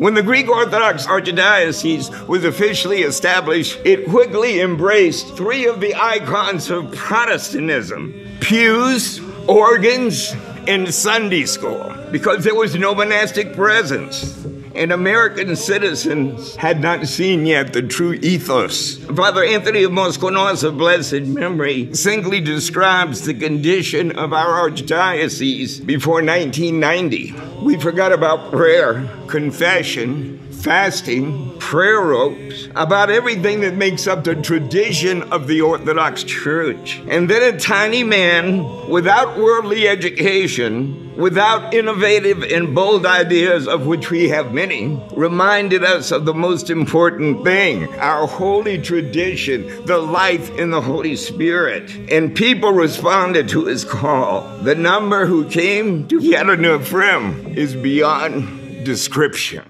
When the Greek Orthodox Archdiocese was officially established, it quickly embraced three of the icons of Protestantism pews, organs, and Sunday school because there was no monastic presence and American citizens had not seen yet the true ethos. Father Anthony of Moschonas of blessed memory simply describes the condition of our archdiocese before 1990. We forgot about prayer, confession, fasting, prayer ropes, about everything that makes up the tradition of the Orthodox Church. And then a tiny man without worldly education, without innovative and bold ideas, of which we have many, reminded us of the most important thing our holy tradition, the life in the Holy Spirit. And people responded to his call. The number who came to Geronda Ephraim is beyond description.